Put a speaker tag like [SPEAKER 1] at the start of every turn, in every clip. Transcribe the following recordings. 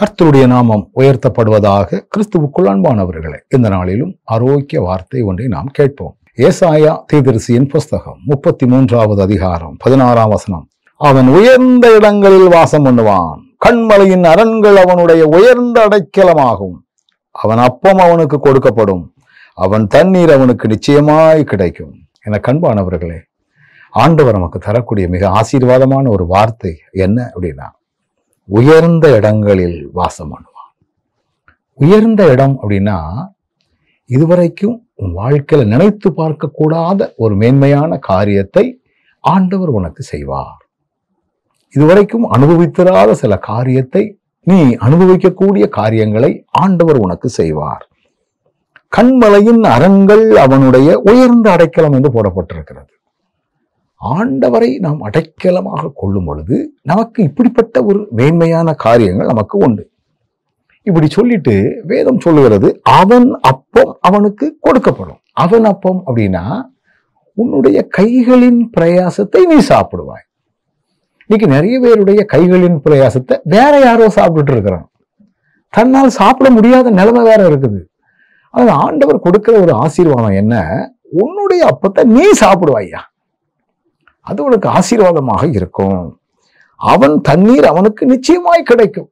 [SPEAKER 1] கர்த்தருடைய நாமம் உயர்த்தப்படுவதாக கிறிஸ்துவுக்குள் அன்பானவர்களே இந்த நாளிலும் ஆரோக்கிய வார்த்தை ஒன்றை நாம் கேட்போம். ஏசாயா தீதரிசியின் புஸ்தகம் முப்பத்தி மூன்றாவது அதிகாரம் பதினாறாம் வசனம். அவன் உயர்ந்த இடங்களில் வாசம் பண்ணுவான். கண்மலையின் அரண்கள் அவனுடைய உயர்ந்த அடைக்கலமாகும். அவன் அப்பம் அவனுக்கு கொடுக்கப்படும். அவன் தண்ணீர் அவனுக்கு நிச்சயமாய் கிடைக்கும். என கண்பானவர்களே ஆண்டவர் நமக்கு தரக்கூடிய மிக ஆசீர்வாதமான ஒரு வார்த்தை என்ன அப்படின்னா உயர்ந்த இடங்களில் வாசம் பண்ணுவான். உயர்ந்த இடம் அப்படின்னா இதுவரைக்கும் உன் வாழ்க்கையில நினைத்து பார்க்கக்கூடாத ஒரு மேன்மையான காரியத்தை ஆண்டவர் உனக்கு செய்வார். இதுவரைக்கும் அனுபவித்திராத சில காரியத்தை நீ அனுபவிக்கக்கூடிய காரியங்களை ஆண்டவர் உனக்கு செய்வார். கண்மலையின் அறங்கள் அவனுடைய உயர்ந்த அடைக்கலம் என்று போடப்பட்டிருக்கிறது. ஆண்டவரை நாம் அடைக்கலமாக கொள்ளும் பொழுது நமக்கு இப்படிப்பட்ட ஒரு மேன்மையான காரியங்கள் நமக்கு உண்டு. இப்படி சொல்லிட்டு வேதம் சொல்லுகிறது அவன் அப்பம் அவனுக்கு கொடுக்கப்படும். அவன் அப்பம் அப்படின்னா உன்னுடைய கைகளின் பிரயாசத்தை நீ சாப்பிடுவாய். இன்னைக்கு நிறைய பேருடைய கைகளின் பிரயாசத்தை வேற யாரோ சாப்பிட்டுட்டு இருக்கிறான். தன்னால் சாப்பிட முடியாத நிலைமை வேற இருக்குது. ஆனால் ஆண்டவர் கொடுக்கிற ஒரு ஆசீர்வாதம் என்ன? உன்னுடைய அப்பத்தை நீ சாப்பிடுவாய்யா. அது உனக்கு ஆசீர்வாதமாக இருக்கும். அவன் தண்ணீர் அவனுக்கு நிச்சயமாய் கிடைக்கும்.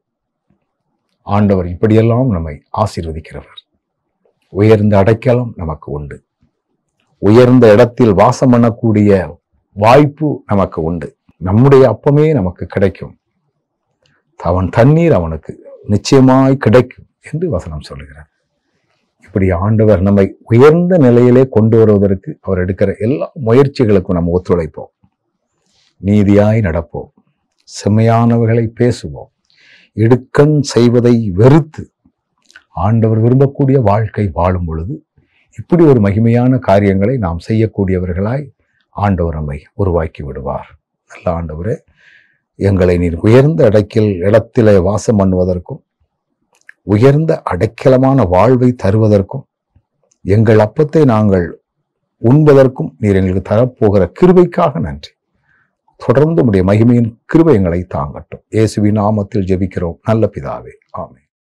[SPEAKER 1] ஆண்டவர் இப்படியெல்லாம் நம்மை ஆசீர்வதிக்கிறவர். உயர்ந்த அடைக்கலம் நமக்கு உண்டு. உயர்ந்த இடத்தில் வாசம் பண்ணக்கூடிய வாய்ப்பு நமக்கு உண்டு. நம்முடைய அப்பமே நமக்கு கிடைக்கும். அவன் தண்ணீர் அவனுக்கு நிச்சயமாய் கிடைக்கும் என்று வசனம் சொல்லுகிறார். இப்படி ஆண்டவர் நம்மை உயர்ந்த நிலையிலே கொண்டு வருவதற்கு அவர் எடுக்கிற எல்லா முயற்சிகளுக்கும் நம்ம ஒத்துழைப்போம். நீதியாய் நடப்போம். செம்மையானவர்களை பேசுவோம். இடுக்கண் செய்வதை வெறுத்து ஆண்டவர் விரும்பக்கூடிய வாழ்க்கை வாழும் பொழுது இப்படி ஒரு மகிமையான காரியங்களை நாம் செய்யக்கூடியவர்களாய் ஆண்டவர் நம்மை உருவாக்கி விடுவார். நல்ல ஆண்டவரே எங்களை நீர் உயர்ந்த இடக்கில் இடத்திலே வாசம் பண்ணுவதற்கும் உயர்ந்த அடைக்கலமான வாழ்வை தருவதற்கும் எங்கள் அப்பத்தை நாங்கள் உண்பதற்கும் நீர் எங்களுக்கு தரப்போகிற கிருபைக்காக நன்றி. தொடர்ந்து உடைய மகிமையின் கிருபை எங்களை தாங்கட்டும். இயேசுவின் நாமத்தில் ஜெபிக்கிறோம். நல்ல பிதாவே. ஆமே